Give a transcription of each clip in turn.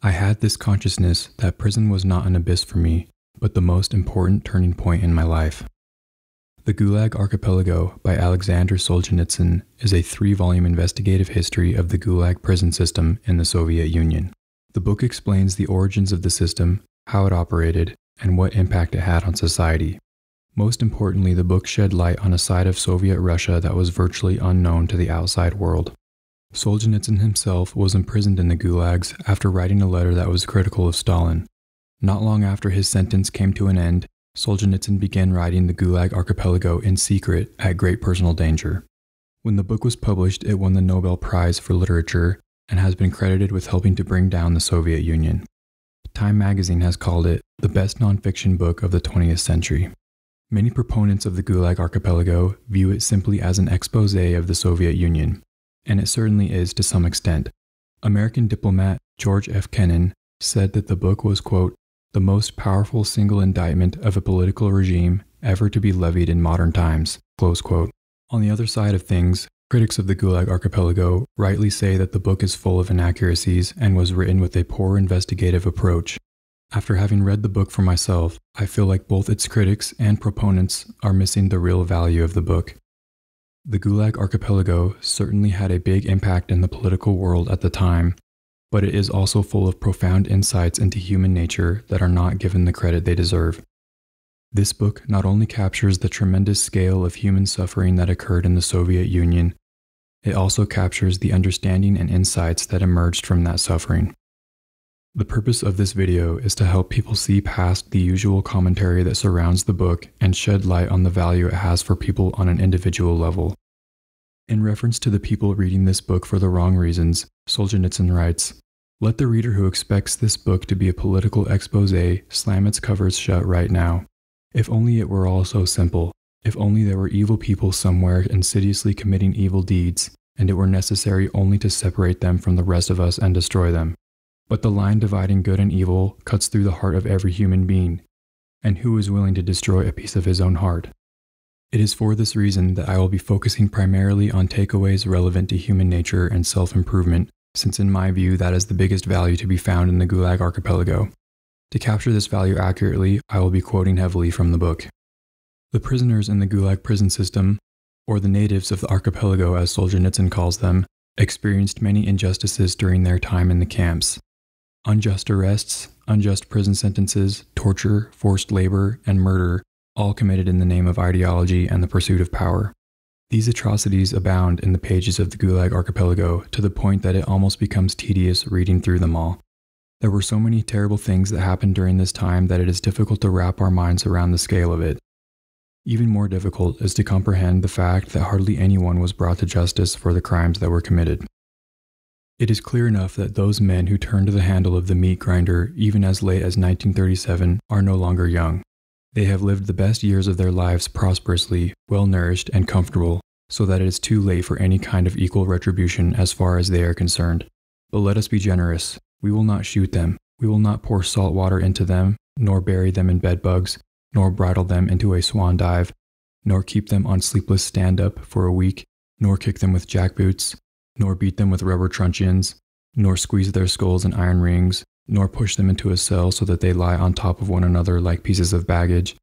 I had this consciousness that prison was not an abyss for me, but the most important turning point in my life. The Gulag Archipelago by Alexander Solzhenitsyn is a three volume investigative history of the Gulag prison system in the Soviet Union. The book explains the origins of the system, how it operated, and what impact it had on society. Most importantly, the book shed light on a side of Soviet Russia that was virtually unknown to the outside world. Solzhenitsyn himself was imprisoned in the gulags after writing a letter that was critical of Stalin. Not long after his sentence came to an end, Solzhenitsyn began writing the Gulag Archipelago in secret at great personal danger. When the book was published, it won the Nobel Prize for Literature and has been credited with helping to bring down the Soviet Union. Time magazine has called it the best nonfiction book of the 20th century. Many proponents of the Gulag Archipelago view it simply as an expose of the Soviet Union, and it certainly is to some extent. American diplomat George F. Kennan said that the book was, quote, the most powerful single indictment of a political regime ever to be levied in modern times, close quote. On the other side of things, critics of the Gulag Archipelago rightly say that the book is full of inaccuracies and was written with a poor investigative approach, after having read the book for myself, I feel like both its critics and proponents are missing the real value of the book. The Gulag Archipelago certainly had a big impact in the political world at the time, but it is also full of profound insights into human nature that are not given the credit they deserve. This book not only captures the tremendous scale of human suffering that occurred in the Soviet Union, it also captures the understanding and insights that emerged from that suffering. The purpose of this video is to help people see past the usual commentary that surrounds the book and shed light on the value it has for people on an individual level. In reference to the people reading this book for the wrong reasons, Solzhenitsyn writes, Let the reader who expects this book to be a political expose slam its covers shut right now. If only it were all so simple. If only there were evil people somewhere insidiously committing evil deeds, and it were necessary only to separate them from the rest of us and destroy them. But the line dividing good and evil cuts through the heart of every human being, and who is willing to destroy a piece of his own heart? It is for this reason that I will be focusing primarily on takeaways relevant to human nature and self improvement, since in my view that is the biggest value to be found in the Gulag Archipelago. To capture this value accurately, I will be quoting heavily from the book. The prisoners in the Gulag prison system, or the natives of the archipelago as Solzhenitsyn calls them, experienced many injustices during their time in the camps. Unjust arrests, unjust prison sentences, torture, forced labor, and murder, all committed in the name of ideology and the pursuit of power. These atrocities abound in the pages of the Gulag Archipelago to the point that it almost becomes tedious reading through them all. There were so many terrible things that happened during this time that it is difficult to wrap our minds around the scale of it. Even more difficult is to comprehend the fact that hardly anyone was brought to justice for the crimes that were committed. It is clear enough that those men who turned to the handle of the meat grinder even as late as 1937 are no longer young. They have lived the best years of their lives prosperously, well nourished, and comfortable, so that it is too late for any kind of equal retribution as far as they are concerned. But let us be generous. We will not shoot them. We will not pour salt water into them, nor bury them in bedbugs, nor bridle them into a swan dive, nor keep them on sleepless stand up for a week, nor kick them with jackboots, nor beat them with rubber truncheons, nor squeeze their skulls in iron rings, nor push them into a cell so that they lie on top of one another like pieces of baggage.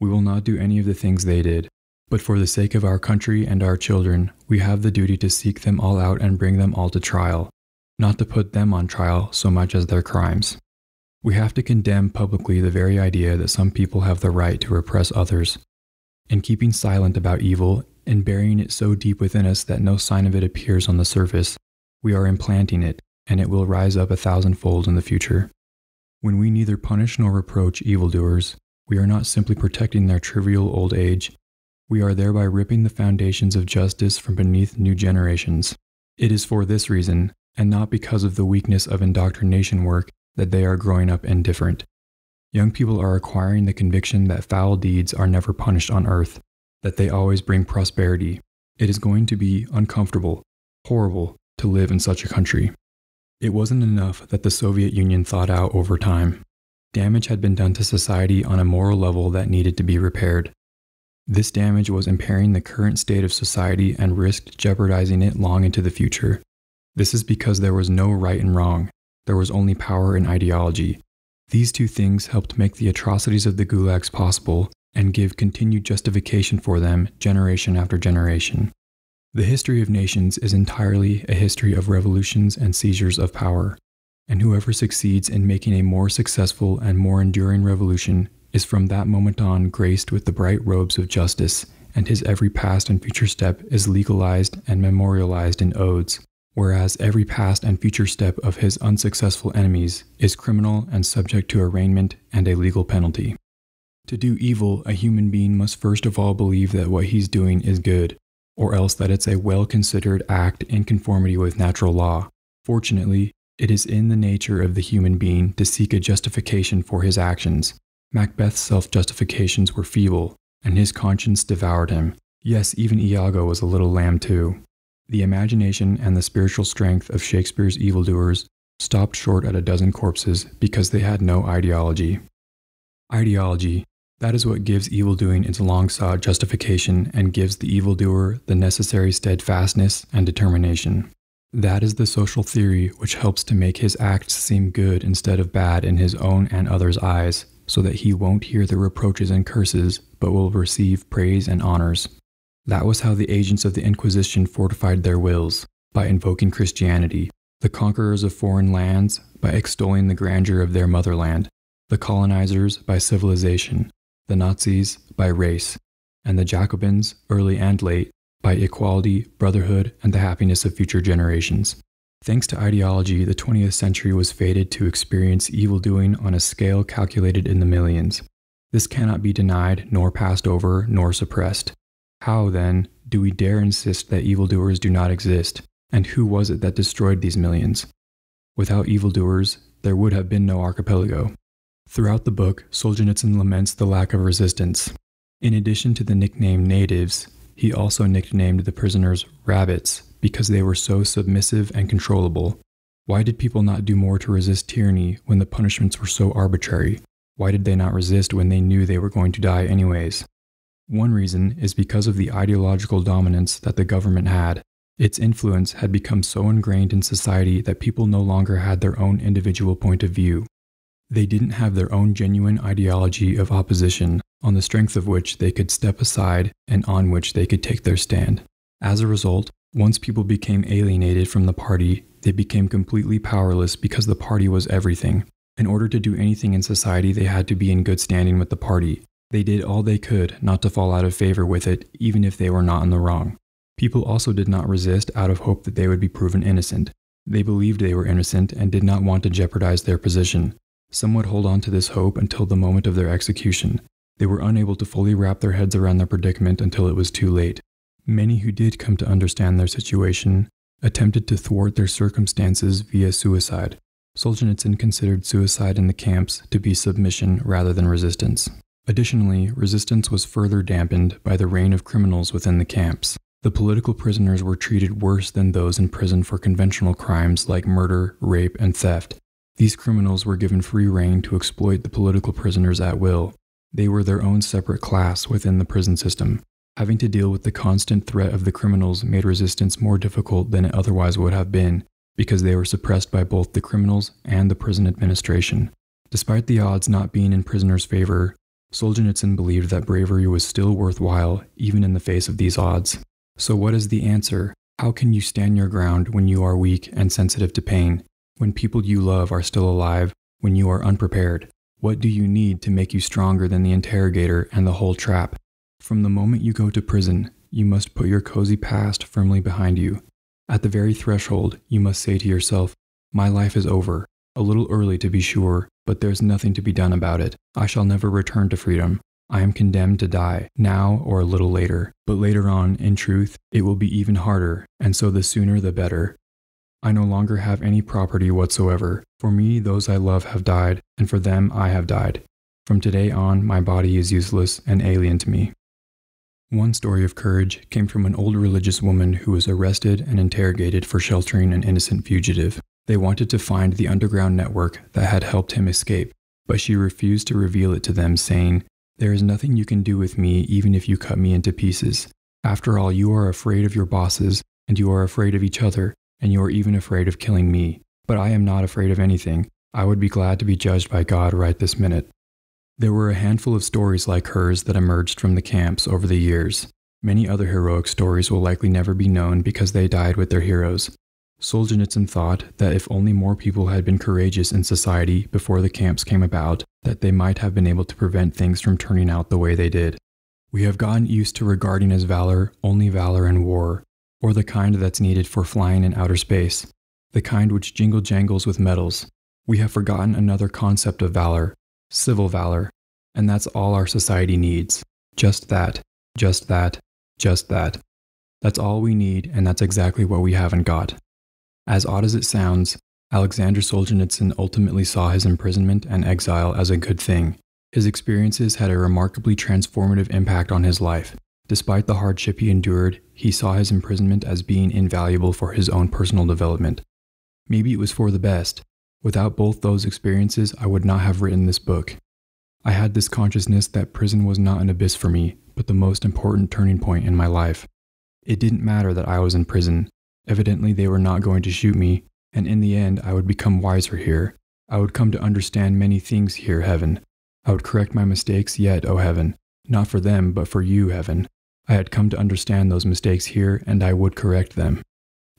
We will not do any of the things they did. But for the sake of our country and our children, we have the duty to seek them all out and bring them all to trial, not to put them on trial so much as their crimes. We have to condemn publicly the very idea that some people have the right to repress others. In keeping silent about evil and burying it so deep within us that no sign of it appears on the surface, we are implanting it, and it will rise up a thousandfold in the future. When we neither punish nor reproach evildoers, we are not simply protecting their trivial old age, we are thereby ripping the foundations of justice from beneath new generations. It is for this reason, and not because of the weakness of indoctrination work, that they are growing up indifferent. Young people are acquiring the conviction that foul deeds are never punished on earth, that they always bring prosperity. It is going to be uncomfortable, horrible to live in such a country. It wasn't enough that the Soviet Union thought out over time. Damage had been done to society on a moral level that needed to be repaired. This damage was impairing the current state of society and risked jeopardizing it long into the future. This is because there was no right and wrong. there was only power and ideology. These two things helped make the atrocities of the gulags possible and give continued justification for them generation after generation. The history of nations is entirely a history of revolutions and seizures of power, and whoever succeeds in making a more successful and more enduring revolution is from that moment on graced with the bright robes of justice, and his every past and future step is legalized and memorialized in odes, whereas every past and future step of his unsuccessful enemies is criminal and subject to arraignment and a legal penalty. To do evil, a human being must first of all believe that what he's doing is good, or else that it's a well considered act in conformity with natural law. Fortunately, it is in the nature of the human being to seek a justification for his actions. Macbeth's self justifications were feeble, and his conscience devoured him. Yes, even Iago was a little lamb too. The imagination and the spiritual strength of Shakespeare's evildoers stopped short at a dozen corpses because they had no ideology. Ideology, that is what gives evil doing its long sought justification and gives the evildoer the necessary steadfastness and determination. That is the social theory which helps to make his acts seem good instead of bad in his own and others' eyes, so that he won't hear the reproaches and curses, but will receive praise and honors. That was how the agents of the Inquisition fortified their wills, by invoking Christianity, the conquerors of foreign lands by extolling the grandeur of their motherland, the colonizers by civilization, the Nazis by race, and the Jacobins, early and late, by equality, brotherhood, and the happiness of future generations. Thanks to ideology, the 20th century was fated to experience evil doing on a scale calculated in the millions. This cannot be denied, nor passed over, nor suppressed. How, then, do we dare insist that evildoers do not exist? And who was it that destroyed these millions? Without evildoers, there would have been no archipelago. Throughout the book, Solzhenitsyn laments the lack of resistance. In addition to the nickname natives, he also nicknamed the prisoners rabbits because they were so submissive and controllable. Why did people not do more to resist tyranny when the punishments were so arbitrary? Why did they not resist when they knew they were going to die anyways? One reason is because of the ideological dominance that the government had. Its influence had become so ingrained in society that people no longer had their own individual point of view. They didn't have their own genuine ideology of opposition, on the strength of which they could step aside and on which they could take their stand. As a result, once people became alienated from the party, they became completely powerless because the party was everything. In order to do anything in society, they had to be in good standing with the party. They did all they could not to fall out of favor with it, even if they were not in the wrong. People also did not resist out of hope that they would be proven innocent. They believed they were innocent and did not want to jeopardize their position. Some would hold on to this hope until the moment of their execution. They were unable to fully wrap their heads around their predicament until it was too late. Many who did come to understand their situation attempted to thwart their circumstances via suicide. Solzhenitsyn considered suicide in the camps to be submission rather than resistance. Additionally, resistance was further dampened by the reign of criminals within the camps. The political prisoners were treated worse than those in prison for conventional crimes like murder, rape, and theft, these criminals were given free rein to exploit the political prisoners at will. They were their own separate class within the prison system. Having to deal with the constant threat of the criminals made resistance more difficult than it otherwise would have been, because they were suppressed by both the criminals and the prison administration. Despite the odds not being in prisoners' favor, Solzhenitsyn believed that bravery was still worthwhile even in the face of these odds. So, what is the answer? How can you stand your ground when you are weak and sensitive to pain? When people you love are still alive, when you are unprepared, what do you need to make you stronger than the interrogator and the whole trap? From the moment you go to prison, you must put your cozy past firmly behind you. At the very threshold, you must say to yourself, My life is over. A little early to be sure, but there's nothing to be done about it. I shall never return to freedom. I am condemned to die, now or a little later. But later on, in truth, it will be even harder, and so the sooner the better. I no longer have any property whatsoever. For me, those I love have died, and for them I have died. From today on, my body is useless and alien to me. One story of courage came from an old religious woman who was arrested and interrogated for sheltering an innocent fugitive. They wanted to find the underground network that had helped him escape, but she refused to reveal it to them, saying, There is nothing you can do with me even if you cut me into pieces. After all, you are afraid of your bosses, and you are afraid of each other, and you are even afraid of killing me. but I am not afraid of anything. I would be glad to be judged by God right this minute. There were a handful of stories like hers that emerged from the camps over the years. Many other heroic stories will likely never be known because they died with their heroes. Solzhenitsyn thought that if only more people had been courageous in society before the camps came about, that they might have been able to prevent things from turning out the way they did. We have gotten used to regarding as valor only valor in war, or the kind that's needed for flying in outer space, the kind which jingle jangles with medals. We have forgotten another concept of valor, civil valor, and that's all our society needs. Just that, just that, just that. That's all we need, and that's exactly what we haven't got. As odd as it sounds, Alexander Solzhenitsyn ultimately saw his imprisonment and exile as a good thing. His experiences had a remarkably transformative impact on his life. Despite the hardship he endured, he saw his imprisonment as being invaluable for his own personal development. Maybe it was for the best, Without both those experiences, I would not have written this book. I had this consciousness that prison was not an abyss for me, but the most important turning point in my life. It didn't matter that I was in prison. Evidently, they were not going to shoot me, and in the end, I would become wiser here. I would come to understand many things here, heaven. I would correct my mistakes yet, O oh heaven. Not for them, but for you, heaven. I had come to understand those mistakes here, and I would correct them.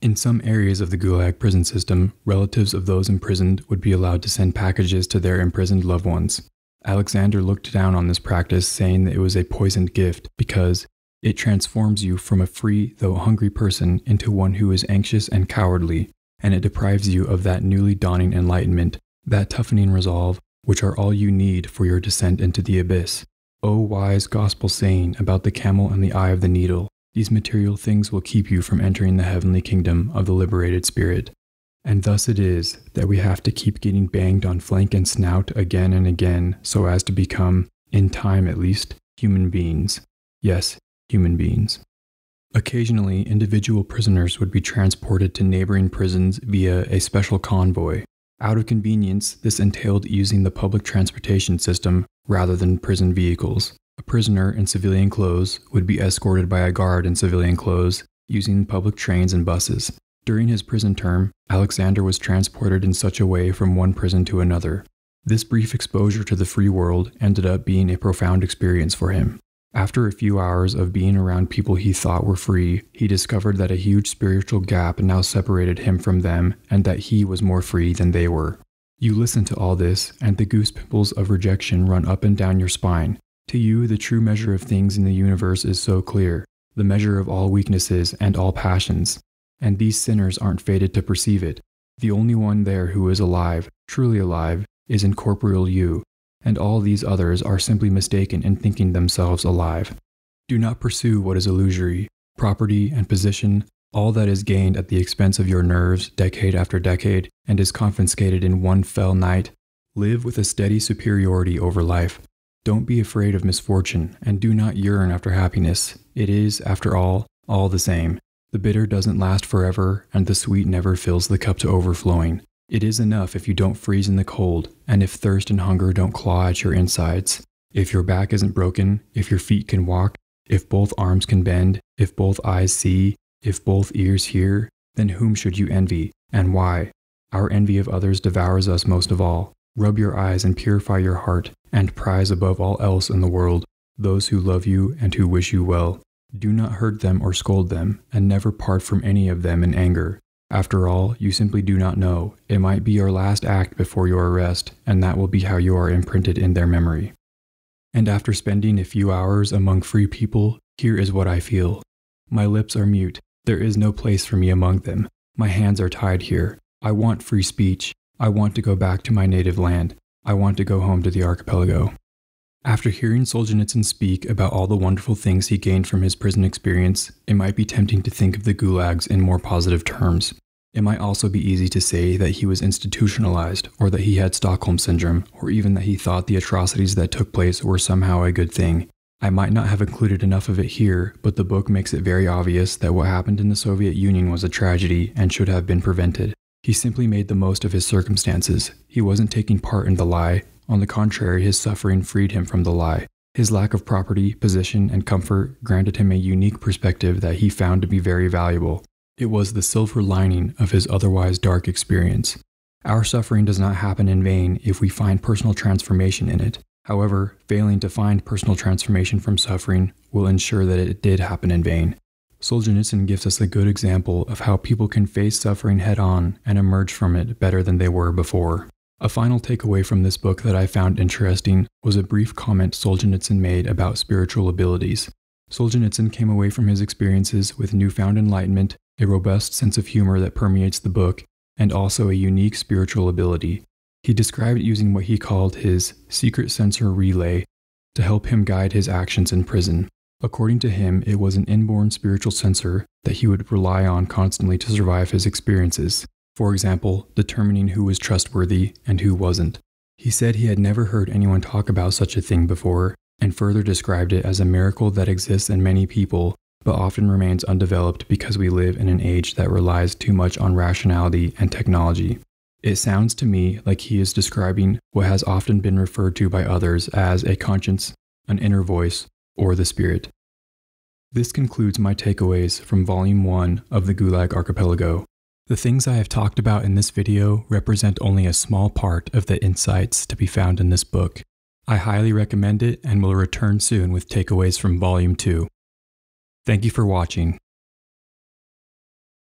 In some areas of the Gulag prison system, relatives of those imprisoned would be allowed to send packages to their imprisoned loved ones. Alexander looked down on this practice, saying that it was a poisoned gift because it transforms you from a free, though hungry person into one who is anxious and cowardly, and it deprives you of that newly dawning enlightenment, that toughening resolve, which are all you need for your descent into the abyss. O wise gospel saying about the camel and the eye of the needle, these material things will keep you from entering the heavenly kingdom of the liberated spirit. And thus it is that we have to keep getting banged on flank and snout again and again so as to become, in time at least, human beings. Yes, human beings. Occasionally, individual prisoners would be transported to neighboring prisons via a special convoy. Out of convenience, this entailed using the public transportation system rather than prison vehicles. A prisoner in civilian clothes would be escorted by a guard in civilian clothes using public trains and buses. During his prison term, Alexander was transported in such a way from one prison to another. This brief exposure to the free world ended up being a profound experience for him. After a few hours of being around people he thought were free, he discovered that a huge spiritual gap now separated him from them and that he was more free than they were. You listen to all this, and the goose pimples of rejection run up and down your spine, to you, the true measure of things in the universe is so clear, the measure of all weaknesses and all passions. And these sinners aren't fated to perceive it. The only one there who is alive, truly alive, is incorporeal you, and all these others are simply mistaken in thinking themselves alive. Do not pursue what is illusory, property and position, all that is gained at the expense of your nerves decade after decade and is confiscated in one fell night. Live with a steady superiority over life, don't be afraid of misfortune, and do not yearn after happiness. It is, after all, all the same. The bitter doesn't last forever, and the sweet never fills the cup to overflowing. It is enough if you don't freeze in the cold, and if thirst and hunger don't claw at your insides. If your back isn't broken, if your feet can walk, if both arms can bend, if both eyes see, if both ears hear, then whom should you envy, and why? Our envy of others devours us most of all. Rub your eyes and purify your heart, and prize above all else in the world those who love you and who wish you well. Do not hurt them or scold them, and never part from any of them in anger. After all, you simply do not know. It might be your last act before your arrest, and that will be how you are imprinted in their memory. And after spending a few hours among free people, here is what I feel. My lips are mute. There is no place for me among them. My hands are tied here. I want free speech. I want to go back to my native land. I want to go home to the archipelago. After hearing Solzhenitsyn speak about all the wonderful things he gained from his prison experience, it might be tempting to think of the gulags in more positive terms. It might also be easy to say that he was institutionalized, or that he had Stockholm Syndrome, or even that he thought the atrocities that took place were somehow a good thing. I might not have included enough of it here, but the book makes it very obvious that what happened in the Soviet Union was a tragedy and should have been prevented. He simply made the most of his circumstances. He wasn't taking part in the lie. On the contrary, his suffering freed him from the lie. His lack of property, position, and comfort granted him a unique perspective that he found to be very valuable. It was the silver lining of his otherwise dark experience. Our suffering does not happen in vain if we find personal transformation in it. However, failing to find personal transformation from suffering will ensure that it did happen in vain. Solzhenitsyn gives us a good example of how people can face suffering head on and emerge from it better than they were before. A final takeaway from this book that I found interesting was a brief comment Solzhenitsyn made about spiritual abilities. Solzhenitsyn came away from his experiences with newfound enlightenment, a robust sense of humor that permeates the book, and also a unique spiritual ability. He described using what he called his secret sensor relay to help him guide his actions in prison. According to him, it was an inborn spiritual sensor that he would rely on constantly to survive his experiences. For example, determining who was trustworthy and who wasn't. He said he had never heard anyone talk about such a thing before, and further described it as a miracle that exists in many people, but often remains undeveloped because we live in an age that relies too much on rationality and technology. It sounds to me like he is describing what has often been referred to by others as a conscience, an inner voice, or the spirit. This concludes my takeaways from Volume 1 of the Gulag Archipelago. The things I have talked about in this video represent only a small part of the insights to be found in this book. I highly recommend it and will return soon with takeaways from Volume 2. Thank you for watching.